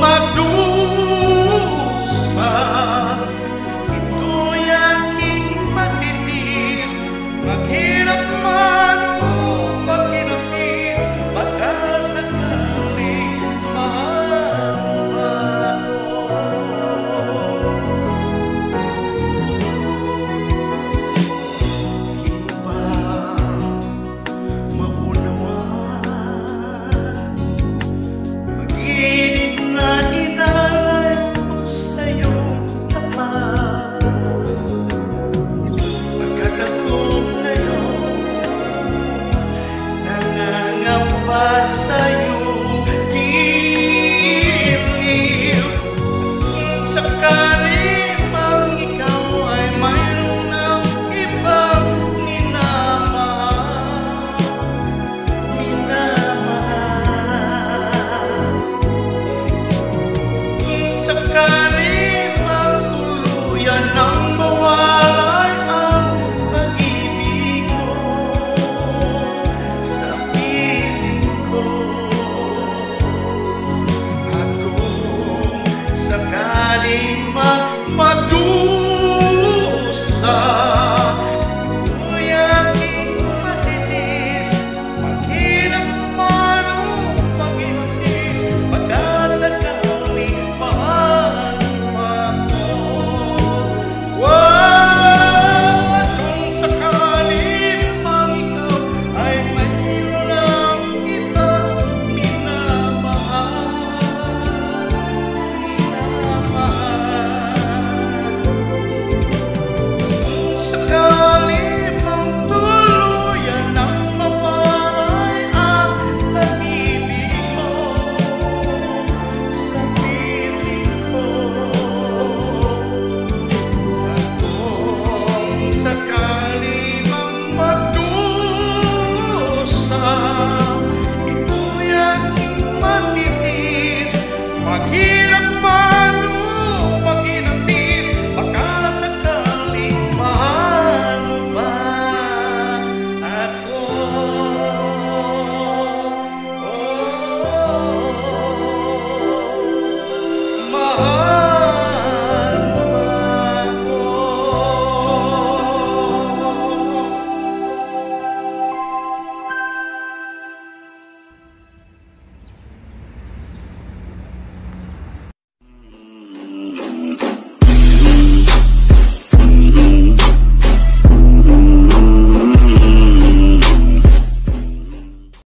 my